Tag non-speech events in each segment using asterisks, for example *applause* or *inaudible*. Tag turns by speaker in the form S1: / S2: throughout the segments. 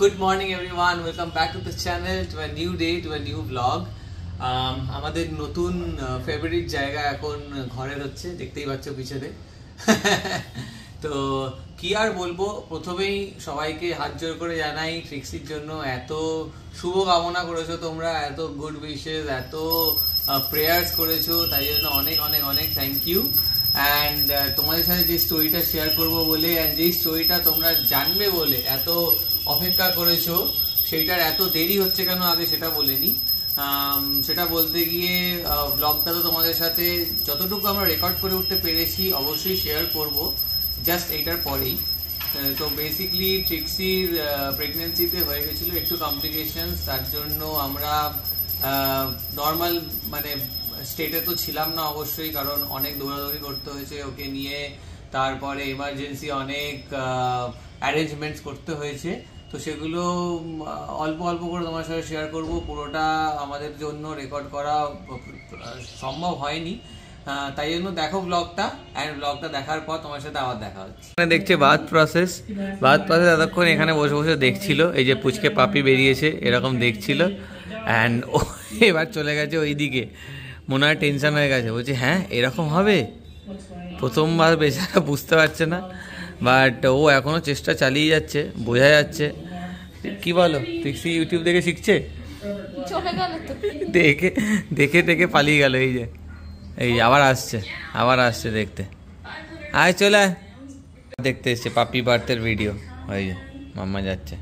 S1: Morning everyone, welcome back to the channel, to a new day, to a new vlog. Um, আমাদের নতুন favourite জায়গা এখন ঘরের হচ্ছে দেখতেই পাচ্ছ পিছনে। *laughs* তো কি আর বলব? প্রথমেই সবাইকে হাত জোর করে জানাই ট্রিক্সির জন্য এত শুভ কামনা করেছ তোমরা এত গুড উইশেস এত প্রেয়ার্স করেছ তাই জন্য অনেক অনেক অনেক থ্যাংক ইউ অ্যান্ড তোমাদের সাথে যে স্টোরিটা শেয়ার করব বলে অ্যান্ড যেই স্টোরিটা তোমরা জানবে বলে এত অপেক্ষা করেছ, সেইটার এত দেরি হচ্ছে কেন আগে সেটা বলিনি। সেটা বলতে গিয়ে ব্লগটা তো তোমাদের সাথে যতটুকু আমরা রেকর্ড করে উঠতে পেরেছি, অবশ্যই শেয়ার করব জাস্ট এইটার পরেই। তো বেসিকলি ট্রিক্সির প্রেগনেন্সিতে হয়ে গেছিল একটু কমপ্লিকেশনস তার জন্য আমরা নর্মাল মানে স্টেটে তো ছিলাম না অবশ্যই, কারণ অনেক দৌড়াদৌড়ি করতে হয়েছে ওকে নিয়ে, তারপরে এমার্জেন্সি অনেক অ্যারেঞ্জমেন্টস করতে হয়েছে। তো সেগুলো অল্প অল্প করে তোমার সাথে শেয়ার করব। পুরোটা আমাদের জন্য রেকর্ড করা সম্ভব হয়নি। তাই জন্য দেখো ব্লগটা অ্যান্ড ব্লগটা দেখার পর তোমার সাথে আবার দেখা হচ্ছে। এখানে দেখছে বাথ প্রসেস বাথ প্রসেস এতক্ষণ এখানে বসে বসে দেখছিল। এই যে পুচকে পাপি বেরিয়েছে, এরকম দেখছিল। অ্যান্ড ও এবার চলে গেছে ওইদিকে। মনে হয় টেনশন হয়ে গেছে। বলছে হ্যাঁ এরকম হবে? প্রথমবার বেচারা বুঝতে পারছে না। বাট ও এখনও চেষ্টা চালিয়ে যাচ্ছে বোঝা যাচ্ছে। কি বলো ট্রিক্সি ইউটিউব দেখে শিখছে? দেখে দেখে দেখে পালিয়ে গেল এই যে। এই আবার আসছে আবার আসছে দেখতে। আয় চলে আয়। দেখতে এসছে পাপি বার্থের ভিডিও ওই যে মাম্মা যাচ্ছে।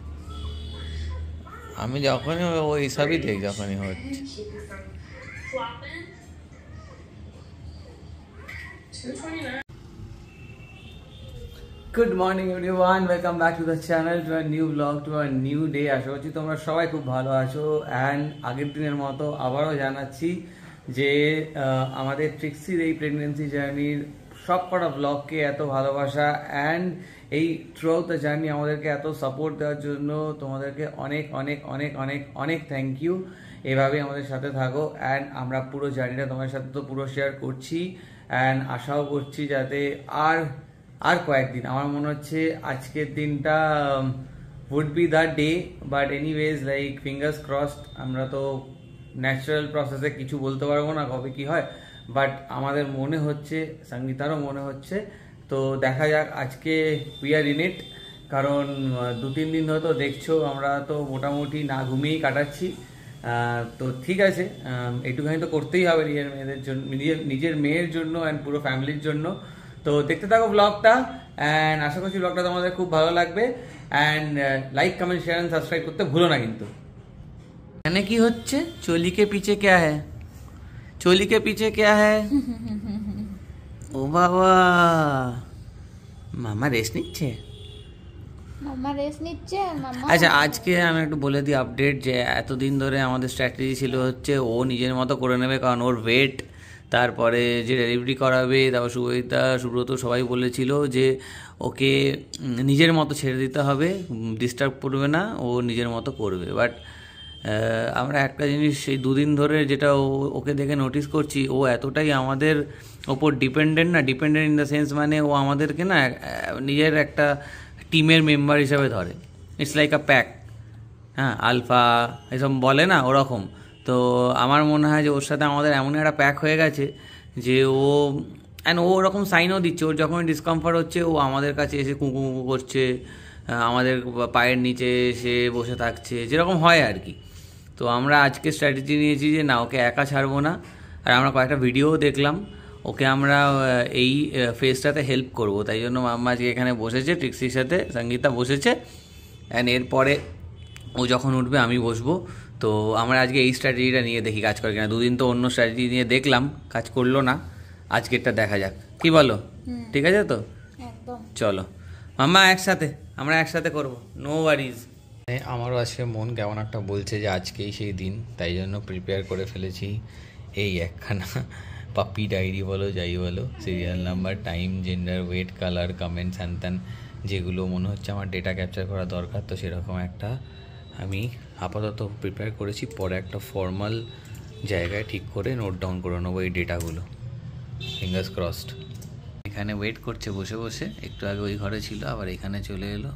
S1: আমি যখনই ওই সবই দেখ যখনই হচ্ছে। Good morning everyone welcome back to the channel to new blog to our new day আশা করছি তোমরা সবাই খুব ভালো আছো। অ্যান্ড আগের দিনের মতো আবারও জানাচ্ছি যে আমাদের ট্রিক্সির এই প্রেগনেন্সি জার্নির সব কটা ব্লগকে এত ভালোবাসা অ্যান্ড এই থ্রু দ্য জার্নি আমাদেরকে এত সাপোর্ট দেওয়ার জন্য তোমাদেরকে অনেক অনেক অনেক অনেক অনেক থ্যাংক ইউ এভাবে আমাদের সাথে থাকো। অ্যান্ড আমরা পুরো জার্নিটা তোমাদের সাথে তো পুরো শেয়ার করছি। অ্যান্ড আশাও করছি যাতে আর আর কয়েকদিন। আমার মনে হচ্ছে আজকের দিনটা would be the day but anyways like fingers crossed আমরা তো ন্যাচারাল প্রসেসে কিছু বলতে পারব না কবে কি হয় বাট আমাদের মনে হচ্ছে সঙ্গীতারও মনে হচ্ছে তো দেখা যাক আজকে উই আর ইন ইট কারণ দু তিন দিন ধরে তো দেখছ আমরা তো মোটামুটি না ঘুমিয়েই কাটাচ্ছি তো ঠিক আছে আম, এইটুখানি তো করতেই হবে নিজের মেয়েদের জন্য নিজের নিজের মেয়ের জন্য অ্যান্ড পুরো ফ্যামিলির জন্য। তো দেখতে থাকো ব্লগটা অ্যান্ড আশা করছি ব্লগটা তোমাদের খুব ভালো লাগবে and like comment share and subscribe করতে ভুলো না কিন্তু। এখানে কি হচ্ছে? চলি কে পিছে ক্যা হ্যায়? চলি কে পিছে ক্যা হ্যায়? ও বাবা! মামা রেস্ট নিচ্ছে?
S2: মাম্মা রেস্ট নিচ্ছে
S1: আচ্ছা আজকে আমি একটু বলে দিই আপডেট যে এতদিন ধরে আমাদের স্ট্র্যাটেজি ছিল হচ্ছে ও নিজের মতো করে নেবে কারণ ওর ওয়েট তারপরে যে ডেলিভারি করাবে, তারপর সুবিধা সুব্রত সবাই বলেছিল যে ওকে নিজের মতো ছেড়ে দিতে হবে ডিস্টার্ব করবে না, ও নিজের মতো করবে। বাট আমরা একটা জিনিস সেই দুদিন ধরে যেটা ও- ওকে দেখে নোটিস করছি, ও এতটাই আমাদের ওপর ডিপেন্ডেন্ট না ডিপেন্ডেন্ট ইন দ্য সেন্স মানে ও আমাদেরকে না নিজের একটা টিমের মেম্বার হিসাবে ধরে। ইটস লাইক আ প্যাক হ্যাঁ আলফা এসব বলে না, ওরকম। তো আমার মনে হয় যে ওর সাথে আমাদের এমন একটা প্যাক হয়ে গেছে যে ও অ্যান্ড ও ওরকম সাইনও দিচ্ছে। ওর যখন ডিসকমফর্ট হচ্ছে, ও আমাদের কাছে এসে কুঁকু কুকু করছে আমাদের পায়ের নিচে এসে বসে থাকছে, যেরকম হয় আর কি। তো আমরা আজকে স্ট্র্যাটেজি নিয়েছি যে না, ওকে একা ছাড়বো না। আর আমরা কয়েকটা ভিডিও দেখলাম। ওকে আমরা এই ফেসটাতে হেল্প করব। তাই জন্য মাম্মা আজকে এখানে বসেছে ট্রিক্সির সাথে সঙ্গীতা বসেছে। অ্যান্ড এরপরে ও যখন উঠবে আমি বসবো। তো আমরা আজকে এই স্ট্র্যাটেজিটা নিয়ে দেখি কাজ করে কিনা। দুদিন তো অন্য স্ট্র্যাটেজি নিয়ে দেখলাম কাজ করল না। আজকেরটা দেখা যাক। কি বলো? ঠিক আছে তো? চলো। মাম্মা একসাথে। আমরা একসাথে করব। নো ওয়ারিজ আমারও আজকে মন কেমন একটা বলছে যে আজকেই সেই দিন। তাই জন্য প্রিপেয়ার করে ফেলেছি। এই একখানা *laughs* পাপি ডায়েরি বলো যাই বলো serial number time gender weight colour comments হ্যান ত্যান যেগুলো মনে হচ্ছে আমার ডেটা ক্যাপচার করা দরকার তো সেরকম একটা আমি আপাতত প্রিপেয়ার করেছি, পরে একটা ফর্মাল জায়গায় ঠিক করে নোট ডাউন করে নেব এই ডেটাগুলো ফিঙ্গার্স ক্রসড এখানে ওয়েট করছে, বসে বসে। একটু আগে ওই ঘরে ছিল, আবার এখানে চলে এলো।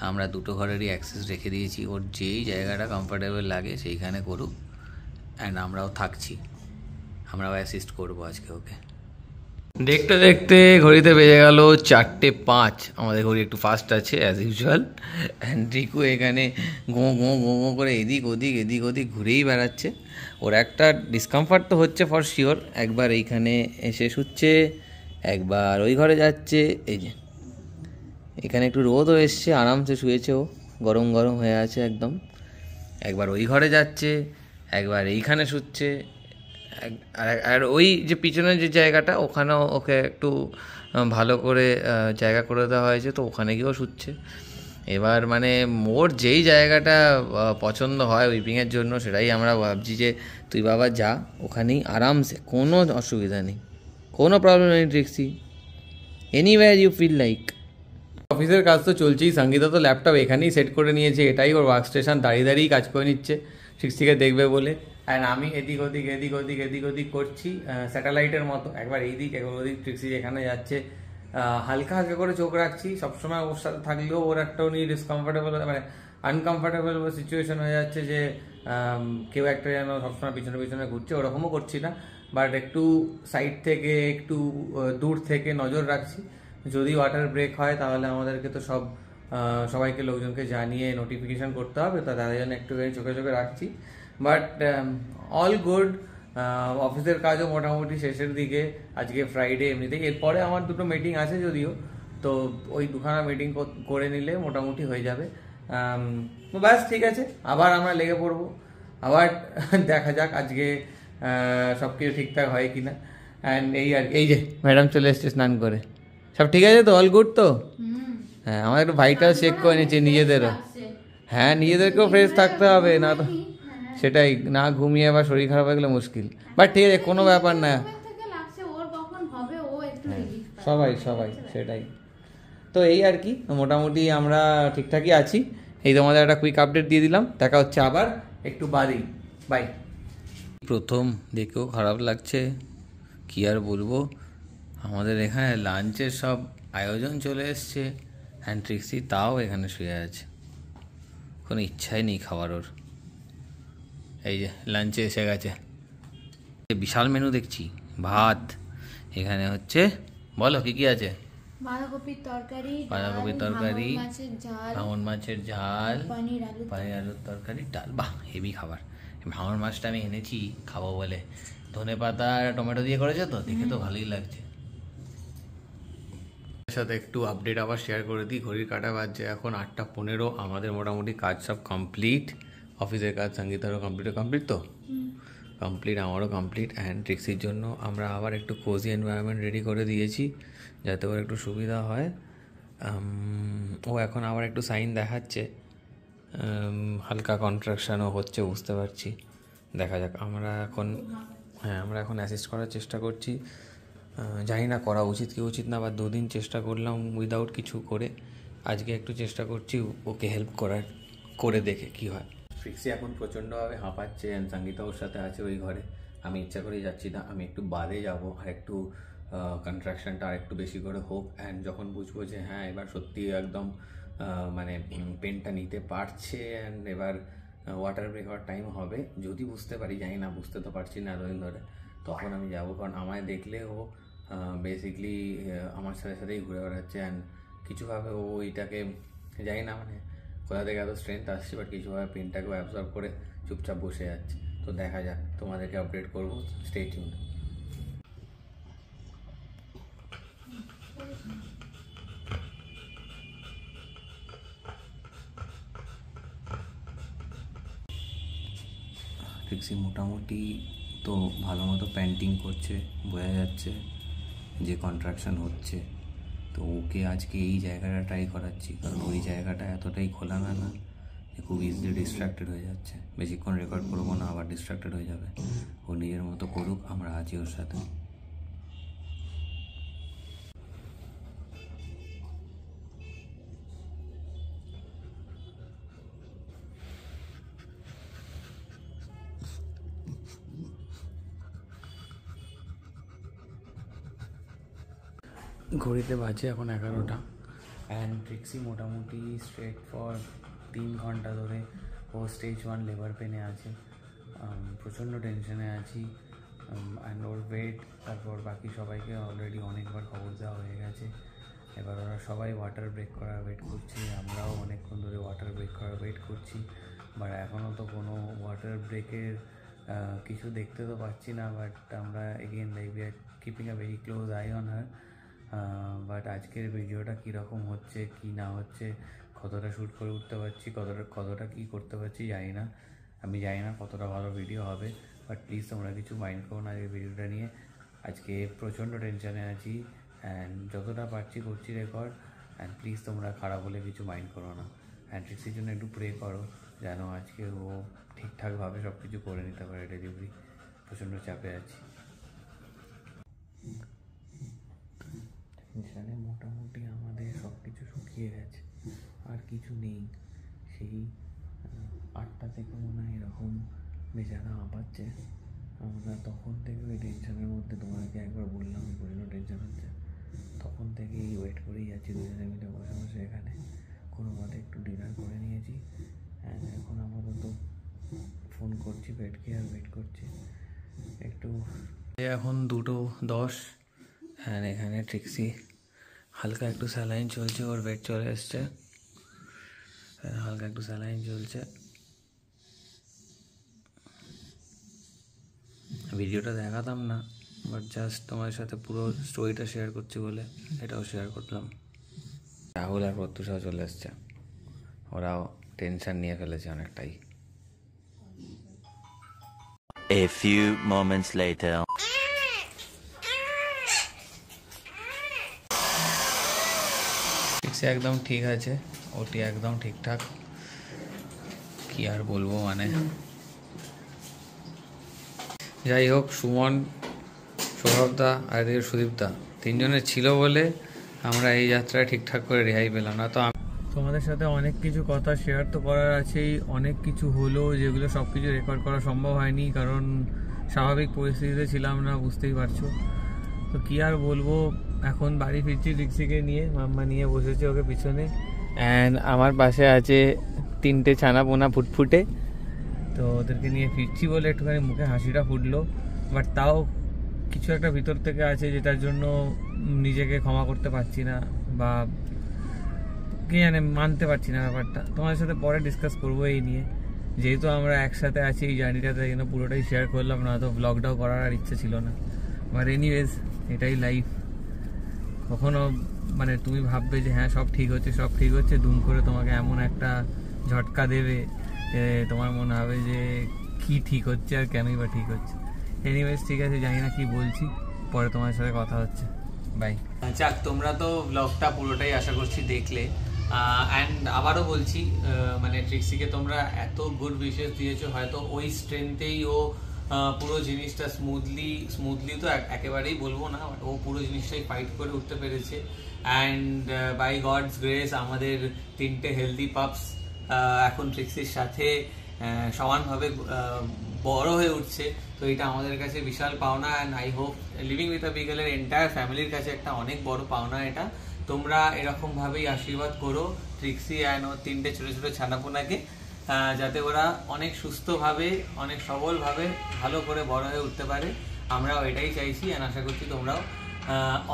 S1: আমরা দুটো ঘরেরই অ্যাক্সেস রেখে দিয়েছি। ওর যেই জায়গাটা কমফোর্টেবল লাগে সেইখানে করুক। অ্যান্ড আমরাও থাকছি। আমরাও অ্যাসিস্ট করব আজকে ওকে। দেখতে দেখতে ঘড়িতে বেজে গেল চারটে পাঁচ। আমাদের ঘড়ি একটু ফাস্ট আছে অ্যাজ ইউজুয়াল অ্যান্ড রিকু এখানে গো গো গো গো করে এদিক ওদিক এদিক ওদিক ঘুরেই বেড়াচ্ছে। ওর একটা ডিসকমফার্ট তো হচ্ছে ফর শিওর একবার এইখানে এসে শুচ্ছে, একবার ওই ঘরে যাচ্ছে, এই যে। এখানে একটু রোদও এসছে, আরামসে শুয়েছে ও। গরম গরম হয়ে আছে একদম। একবার ওই ঘরে যাচ্ছে, একবার এইখানে শুচ্ছে। আর- ওই যে পিছনের যে জায়গাটা, ওখানেও ওকে একটু ভালো করে জায়গা করে দেওয়া হয়েছে, তো ওখানে গিয়েও শুচ্ছে। এবার মানে মোর যেই জায়গাটা পছন্দ হয় উইপিংয়ের জন্য, সেটাই আমরা ভাবছি যে তুই বাবা যা, ওখানেই আরামসে, কোনো অসুবিধা নেই। কোনো প্রবলেম নেই Trixie anywhere you feel like অফিসের কাজ তো চলছেই, সঙ্গীতা তো ল্যাপটপ এখানেই সেট করে নিয়েছে, এটাই ওর ওয়ার্ক স্টেশন দাঁড়িয়ে দাঁড়িয়েই কাজ করে নিচ্ছে। সিক্সটিকে দেখবে বলে। অ্যান্ড আমি এদিক ওদিক এদিক ওদিক এদিক ওদিক করছি স্যাটেলাইটের মতো। একবার এই দিক একবার ওদিক ট্রিক্সি যেখানে যাচ্ছে। হালকা হালকা করে চোখ রাখছি। সবসময় ওর সাথে থাকলেও ওর একটা উনি ডিসকমফোর্টেবল মানে আনকমফোর্টেবল সিচুয়েশন হয়ে যাচ্ছে যে কেউ একটা যেন সবসময় পিছনে পিছনে ঘুরছে, ওরকমও করছি না। বাট একটু সাইড থেকে, একটু দূর থেকে নজর রাখছি। যদি ওয়াটার ব্রেক হয়, তাহলে আমাদেরকে তো সব সবাইকে, লোকজনকে জানিয়ে নোটিফিকেশন করতে হবে। তো তাদের জন্য একটু চোখে চোখে রাখছি। বাট অল গুড অফিসের কাজও মোটামুটি শেষের দিকে আজকে ফ্রাইডে এমনিতেই। এরপরে আমার দুটো মিটিং আছে যদিও তো ওই দুখানা মিটিং করে নিলে মোটামুটি হয়ে যাবে। ব্যাস ঠিক আছে। আবার আমরা লেগে পড়ব। আবার *laughs* দেখা যাক আজকে সব কিছু ঠিকঠাক হয় কিনা। অ্যান্ড এই আর এই যে ম্যাডাম চলে এসছে স্নান করে। সব ঠিক আছে তো? অল গুড তো? হ্যাঁ আমার একটু ভাইটাল চেক করে নিচ্ছে নিজেদেরও। হ্যাঁ নিজেদেরকেও ফ্রেশ থাকতে হবে না তো। সেটাই, না ঘুমিয়ে আবার শরীর খারাপ হয়ে গেলে মুশকিল। বাট ঠিক আছে, কোনো ব্যাপার না। সবাই সবাই, সেটাই। তো এই আর কি, মোটামুটি আমরা ঠিকঠাকই আছি। এই তোমাদের একটা কুইক আপডেট দিয়ে দিলাম। দেখা হচ্ছে আবার একটু বাদেই। বাই প্রথম দেখেও খারাপ লাগছে। কি আর বলব? আমাদের এখানে লাঞ্চের সব আয়োজন চলে এসছে। অ্যান্ড ট্রিক্সি তাও এখানে শুয়ে আছে। কোনো ইচ্ছাই নেই খাওয়ার ওর। এই যে লাঞ্চে এসে গেছে। বিশাল মেনু দেখছি। ভাত এখানে হচ্ছে বলো কি কি আছে?
S2: বাঁধাকপির তরকারি
S1: বাঁধাকপির তরকারি,
S2: ভাঙন মাছের ঝাল
S1: ভাঙন
S2: পনির আলু
S1: পানির আলুর তরকারি ডাল বাহ হেভি খাবার। ভাঙন মাছটা আমি এনেছি খাব বলে। ধনে পাতা আর টমেটো দিয়ে করেছে তো? দেখে তো ভালোই লাগছে। সাথে একটু আপডেট আবার শেয়ার করে দিই। ঘড়ির কাটা বাজছে এখন আটটা পনেরো। আমাদের মোটামুটি কাজ সব কমপ্লিট অফিসের কাজ, সঙ্গীতারও কমপ্লিট কমপ্লিট তো? কমপ্লিট আমারও কমপ্লিট অ্যান্ড ট্রিক্সির জন্য আমরা আবার একটু কোজি এনভায়রনমেন্ট রেডি করে দিয়েছি যাতে ওর একটু সুবিধা হয়। ও এখন আবার একটু সাইন দেখাচ্ছে। হালকা কন্ট্রাকশানও হচ্ছে, বুঝতে পারছি। দেখা যাক, আমরা এখন হ্যাঁ আমরা এখন অ্যাসিস্ট করার চেষ্টা করছি। জানি না করা উচিত কি উচিত না বা দুদিন চেষ্টা করলাম উইদাউট কিছু করে। আজকে একটু চেষ্টা করছি ওকে হেল্প করার, করে দেখে কি হয়। ফিক্সি এখন প্রচণ্ডভাবে হাঁপাচ্ছে সঙ্গীতা ওর সাথে আছে ওই ঘরে। আমি ইচ্ছা করেই যাচ্ছি না, আমি একটু বাদে যাব, আর একটু কন্ট্রাকশনটা আর একটু বেশি করে হোক। অ্যান্ড যখন বুঝব যে হ্যাঁ এবার সত্যি একদম মানে পেনটা নিতে পারছে অ্যান্ড এবার ওয়াটার ব্রেক হওয়ার টাইম হবে। যদি বুঝতে পারি, জানি না, বুঝতে তো পারছি না এতদিন ধরে। তখন আমি যাব, কারণ আমায় দেখলে ও বেসিকলি আমার সাথে সাথেই ঘুরে বেড়াচ্ছে। অ্যান্ড কিছুভাবে ও এটাকে জানি না মানে কোথা থেকে এত স্ট্রেংথ আসছে? বাট কিছুভাবে পেনটাকেও অ্যাবজর্ব করে চুপচাপ বসে যাচ্ছে। তো দেখা যাক, তোমাদেরকে আপডেট করব। স্টে টিউন ট্রিক্সি মোটামুটি তো ভালো মতো প্যান্টিং করছে, বোঝা যাচ্ছে যে কন্ট্রাকশন হচ্ছে। তো ওকে আজকে এই জায়গাটা ট্রাই করাচ্ছি, কারণ ওই জায়গাটা এতটাই খোলা যে খুব ইজিলি ডিস্ট্রাক্টেড হয়ে যাচ্ছে। বেশিক্ষণ রেকর্ড করব না, আবার ডিস্ট্রাক্টেড হয়ে যাবে। ও নিজের মতো করুক, আমরা আছি ওর সাথে। ঘড়িতে বাজে এখন এগারোটা। অ্যান্ড ট্রিক্সি মোটামুটি স্ট্রেট ফর তিন ঘণ্টা ধরে ও স্টেজ ওয়ান লেবার পেনে আছে। প্রচণ্ড টেনশনে আছি। অ্যান্ড ওর ওয়েট তারপর বাকি সবাইকে অলরেডি অনেকবার খবর দেওয়া হয়ে গেছে। এবার ওরা সবাই ওয়াটার ব্রেক করার ওয়েট করছি। আমরাও অনেকক্ষণ ধরে ওয়াটার ব্রেক করার ওয়েট করছি। বাট এখনও তো কোনো ওয়াটার ব্রেকের কিছু দেখতে তো পাচ্ছি না। বাট আমরা again like we are keeping a very close eye on her but আজকের ভিডিওটা কীরকম হচ্ছে, কি না হচ্ছে, কতটা শ্যুট করে উঠতে পারছি, কতটা কতটা কী করতে পারছি জানি না। আমি জানি না কতটা ভালো ভিডিও হবে বাট প্লিজ তোমরা কিছু মাইন্ড করো না এই ভিডিওটা নিয়ে। আজকে প্রচণ্ড টেনশানে আছি অ্যান্ড যতটা পারছি করছি রেকর্ড অ্যান্ড প্লিজ তোমরা খারাপ হলে কিছু মাইন্ড করো না। অ্যান্ড ট্রিক্সির জন্য একটু প্রে করো, যেন আজকে ও ঠিকঠাকভাবে সব কিছু করে নিতে পারে ডেলিভারি প্রচণ্ড চাপে আছি। টেনশানে মোটামুটি আমাদের সব কিছু শুকিয়ে গেছে। আর কিছু নেই। সেই আটটা থেকে মনে হয় এরকম বেচারা আঁপাচ্ছে। আমরা তখন থেকে ওই টেনশনের মধ্যে তোমাকে একবার বললাম প্রচণ্ড টেনশন হচ্ছে। তখন থেকেই ওয়েট করেই যাচ্ছি দুজনে মিলে বসে বসে এখানে। কোনো মতে একটু ডিনার করে নিয়েছি। এখন আপাতত ফোন করছি বেডকে আর ওয়েট করছি। একটু, এখন দুটো দশ। হ্যাঁ এখানে ট্রিক্সি হালকা একটু স্যালাইন চলছে, ওর বেড চলে এসছে। হালকা একটু স্যালাইন চলছে। ভিডিওটা দেখাতাম না বাট জাস্ট তোমার সাথে পুরো স্টোরিটা শেয়ার করছি বলে এটাও শেয়ার করলাম। রাহুল আর প্রত্যুষাও চলে এসছে। ওরাও টেনশন নিয়ে ফেলেছে অনেকটাই।
S3: A few moments later.
S1: সে একদম ঠিক আছে ওটি একদম ঠিকঠাক। কি আর বলব মানে? যাই হোক, সুমন সৌরভদা আর এর সুদীপদা তিনজনের ছিল বলে আমরা এই যাত্রায় ঠিকঠাক করে রেহাই পেলাম না। তো তোমাদের সাথে অনেক কিছু কথা শেয়ার তো করার আছেই, অনেক কিছু হলো যেগুলো সব কিছু রেকর্ড করা সম্ভব হয়নি, কারণ স্বাভাবিক পরিস্থিতিতে ছিলাম না, বুঝতেই পারছ। তো কি আর বলব এখন বাড়ি ফিরছি রিক্সিকে নিয়ে, মাম্মা নিয়ে বসেছে ওকে পিছনে। অ্যান্ড আমার পাশে আছে তিনটে ছানা পোনা ফুটফুটে। তো ওদেরকে নিয়ে ফিরছি বলে একটুখানি মুখে হাসিটা ফুটলো। বাট তাও কিছু একটা ভিতর থেকে আছে যেটার জন্য নিজেকে ক্ষমা করতে পারছি না বা কি জানে মানতে পারছি না ব্যাপারটা। তোমাদের সাথে পরে ডিসকাস করব এই নিয়ে। যেহেতু আমরা একসাথে আছি এই জার্নিটাতে জন্য পুরোটাই শেয়ার করলাম না তো ব্লগটাও করার আর ইচ্ছে ছিল না। বাট এনিওয়েজ এটাই লাইফ কখনো মানে তুমি ভাববে যে হ্যাঁ সব ঠিক হচ্ছে, সব ঠিক হচ্ছে, দুম করে তোমাকে এমন একটা ঝটকা দেবে তোমার মনে হবে যে কি ঠিক হচ্ছে আর কেনই বা ঠিক হচ্ছে। এনিওয়েজ ঠিক আছে, জানি না কি বলছি, পরে তোমার সাথে কথা হচ্ছে। বাই
S4: যাক, তোমরা তো ব্লগটা পুরোটাই আশা করছি দেখলে। অ্যান্ড আবারও বলছি মানে ট্রিক্সিকে তোমরা এত গুড বিশেষ দিয়েছ, হয়তো ওই স্ট্রেংথেই ও পুরো জিনিসটা স্মুথলি স্মুথলি তো একেবারেই বলব না ও পুরো জিনিসটাই ফাইট করে উঠতে পেরেছে। অ্যান্ড বাই গডস গ্রেস আমাদের তিনটে হেলদি পাপস এখন ট্রিক্সির সাথে সমানভাবে বড় হয়ে উঠছে। তো এটা আমাদের কাছে বিশাল পাওনা and I hope living with a বিগেলের entire ফ্যামিলির কাছে একটা অনেক বড় পাওনা এটা। তোমরা এরকমভাবেই আশীর্বাদ করো ট্রিক্সি অ্যান্ড ওর তিনটে ছোটো ছোটো ছানাপোনাকে। যাতে ওরা অনেক সুস্থভাবে, অনেক সবলভাবে ভালো করে বড় হয়ে উঠতে পারে। আমরাও এটাই চাইছি অ্যান্ড আশা করছি তোমরাও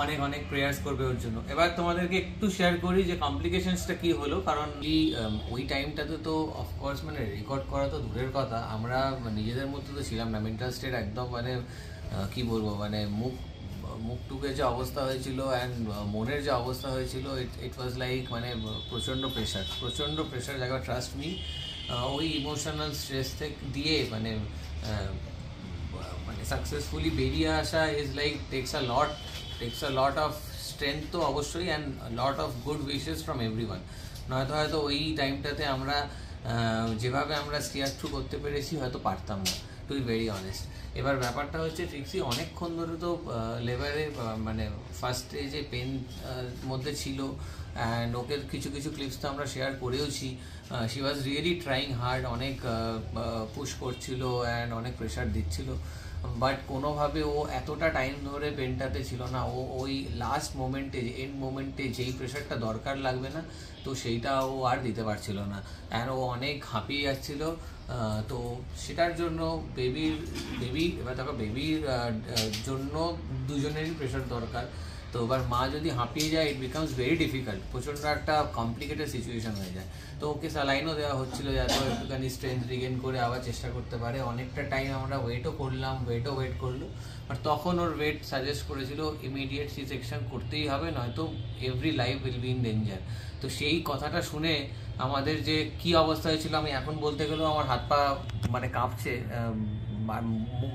S4: অনেক অনেক প্রেয়ার্স করবে ওর জন্য। এবার তোমাদেরকে একটু শেয়ার করি যে কমপ্লিকেশনসটা কি হলো, কারণ ওই টাইমটাতে তো অফকোর্স মানে রেকর্ড করা তো দূরের কথা। আমরা নিজেদের মধ্যে তো ছিলাম না মেন্টাল স্টেট একদম মানে কি বলব মানে মুখ মুখ টুকে যে অবস্থা হয়েছিল অ্যান্ড মনের যে অবস্থা হয়েছিল ইট ওয়াজ লাইক মানে প্রচণ্ড প্রেশার প্রচণ্ড প্রেশার জায়গা ট্রাস্ট মি ওই ইমোশনাল স্ট্রেস থেকে দিয়ে মানে মানে সাকসেসফুলি বেরিয়ে আসা is like takes a lot takes a lot of strength তো অবশ্যই and lot of good wishes from every one নয়তো হয়তো ওই টাইমটাতে আমরা যেভাবে আমরা স্টিয়ার থ্রু করতে পেরেছি হয়তো পারতাম না। টু বি ভেরি অনেস্ট এবার ব্যাপারটা হচ্ছে ট্রিক্সি অনেকক্ষণ ধরে তো লেবারে মানে ফার্স্টে যে পেন মধ্যে ছিল অ্যান্ড ওকে কিছু কিছু ক্লিপস তো আমরা share করেওছি she was really trying hard অনেক পুশ করছিল অ্যান্ড অনেক প্রেশার দিচ্ছিল।
S1: বাট কোনোভাবে ও এতটা টাইম ধরে পেনটাতে ছিল না। ও ওই লাস্ট মোমেন্টে এন্ড মোমেন্টে যেই প্রেশারটা দরকার লাগবে না, তো সেইটা ও আর দিতে পারছিল না। অ্যান্ড ও অনেক হাঁপিয়ে যাচ্ছিল তো সেটার জন্য বেবির বেবি এবার দেখো বেবির জন্য দুজনেরই প্রেশার দরকার। তো এবার মা যদি হাঁপিয়ে যায় ইট বিকামস ভেরি ডিফিকাল্ট প্রচণ্ড একটা কমপ্লিকেটেড সিচুয়েশন হয়ে যায়। তো ওকে স্যালাইনও দেওয়া হচ্ছিল যাতে একটুখানি স্ট্রেংথ রিগেন করে আবার চেষ্টা করতে পারে। অনেকটা টাইম আমরা ওয়েটও করলাম ওয়েটও ওয়েট করল। বাট তখন ওর ওয়েট সাজেস্ট করেছিল ইমিডিয়েট সি সেকশন করতেই হবে, নয়তো every life will be in danger তো সেই কথাটা শুনে আমাদের যে কি অবস্থা হয়েছিল, আমি এখন বলতে গেলেও আমার হাত পা মানে কাঁপছে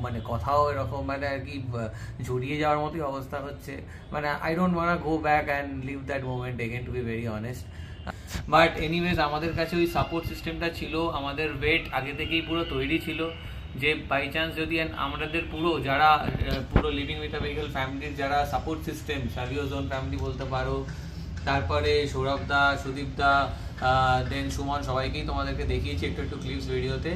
S1: মানে কথাও এরকম মানে আর কি জড়িয়ে যাওয়ার মতোই অবস্থা হচ্ছে। মানে I don't wanna go back and live that moment again to be very honest but anyways আমাদের কাছে ওই সাপোর্ট সিস্টেমটা ছিল, আমাদের ওয়েট আগে থেকেই পুরো তৈরি ছিল, যে বাই চান্স যদি আমাদের পুরো যারা পুরো লিভিং উইথ আ ভেহিকল ফ্যামিলির যারা সাপোর্ট সিস্টেম সালিও জোন ফ্যামিলি বলতে পারো, তারপরে সৌরভ দা, সুদীপ দা দেন সুমন, সবাইকেই তোমাদেরকে দেখিয়েছি একটু একটু ক্লিপস ভিডিওতে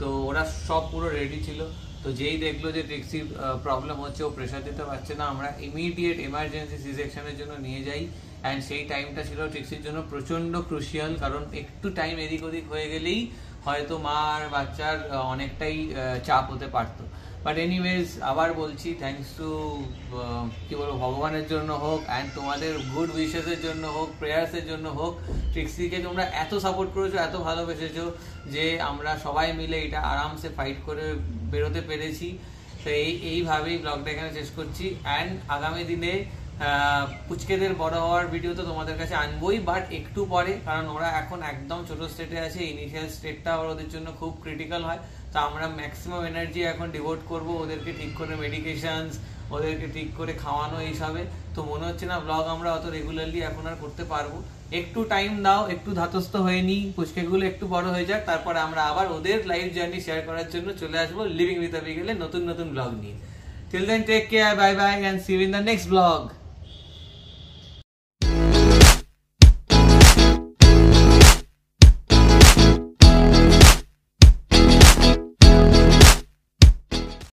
S1: তো ওরা সব পুরো রেডি ছিল। তো যেই দেখল যে ট্যাক্সির প্রবলেম হচ্ছে, ও প্রেশার দিতে পারছে না, আমরা ইমিডিয়েট এমার্জেন্সি সি সেকশনের জন্য নিয়ে যাই। অ্যান্ড সেই টাইমটা ছিল ট্যাক্সির জন্য প্রচণ্ড ক্রুশিয়াল কারণ একটু টাইম এদিক ওদিক হয়ে গেলেই হয়তো মা আর বাচ্চার অনেকটাই চাপ হতে পারতো। বাট এনিওয়েজ আবার বলছি থ্যাঙ্কস টু কি বলব, ভগবানের জন্য হোক অ্যান্ড তোমাদের গুড উইশেসের জন্য হোক প্রেয়ার্সের জন্য হোক ট্রিক্সিকে তোমরা এত সাপোর্ট করেছ, এত ভালোবেসেছো যে আমরা সবাই মিলে এটা আরামসে ফাইট করে বেরোতে পেরেছি। তো এই, এইভাবেই ব্লগটা এখানে শেষ করছি। অ্যান্ড আগামী দিনে পুচকেদের বড় হওয়ার ভিডিও তো তোমাদের কাছে আনবোই বাট একটু পরে, কারণ ওরা এখন একদম ছোট স্টেটে আছে ইনিশিয়াল স্টেটটা ওদের জন্য খুব ক্রিটিক্যাল হয়। তো আমরা ম্যাক্সিমাম এনার্জি এখন ডিভোট করব ওদেরকে ঠিক করে মেডিকেশনস ওদেরকে ঠিক করে খাওয়ানো এইসবে। তো মনে হচ্ছে না ব্লগ আমরা অত রেগুলারলি এখন আর করতে পারব। একটু টাইম দাও, একটু ধাতস্থ হয়ে নিই পুচকেগুলো একটু বড় হয়ে যাক, তারপরে আমরা আবার ওদের লাইফ জার্নি শেয়ার করার জন্য চলে আসব লিভিং উইথ গেলে নতুন নতুন ব্লগ নিয়ে। Till then take care bye bye and see in the next blog